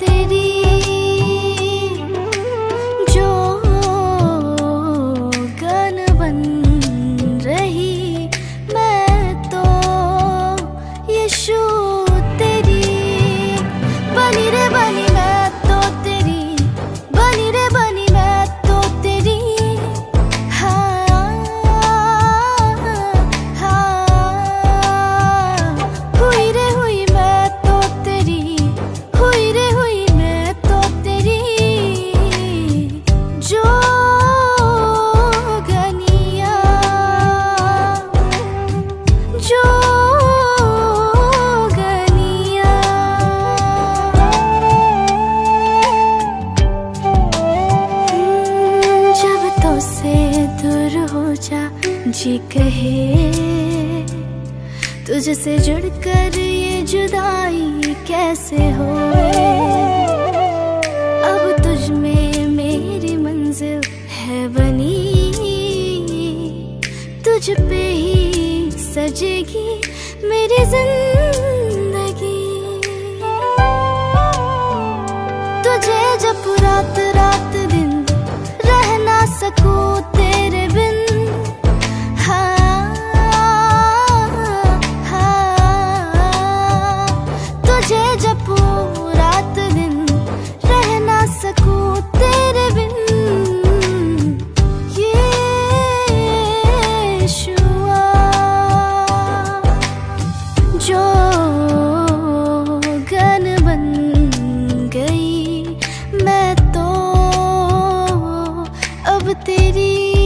तेरी कहे, तुझसे जुड़कर ये जुदाई कैसे हो अब तुझ में मेरी मंजिल है बनी। तुझ पे ही सजेगी मेरी ज़िंदगी। तुझे जब रात रात दिन रहना सकूँ see